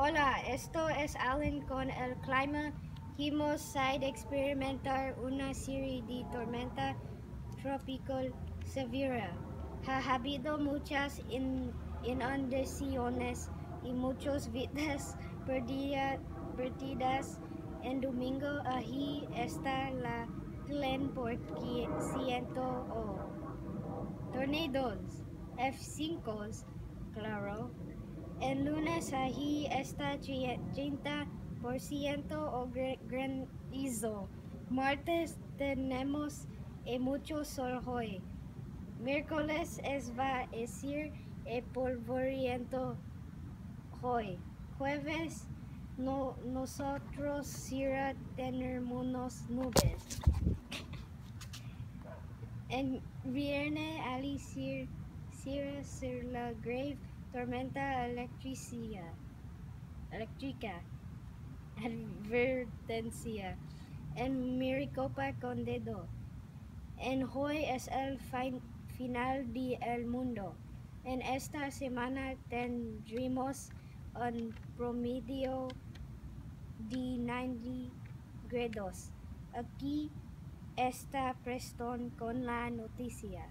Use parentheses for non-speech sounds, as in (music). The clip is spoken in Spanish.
Hola, esto es Alan con el clima. Hemos experimentar una serie de tormenta tropical severa. Ha habido muchas in inundaciones y muchas vidas (laughs) perdida, perdidas. En domingo ahí está la Glen por o tornados F5, claro. El lunes allí está 30% o granizo. Martes tenemos mucho sol hoy. Miércoles es va a decir el polvoriento hoy. Jueves no, nosotros será tenemos nubes. En viernes alicir ser la grave tormenta electricia, eléctrica, advertencia, en Maricopa con dedo. En hoy es el final del mundo. En esta semana tendremos un promedio de 90 grados. Aquí está Preston con la noticia.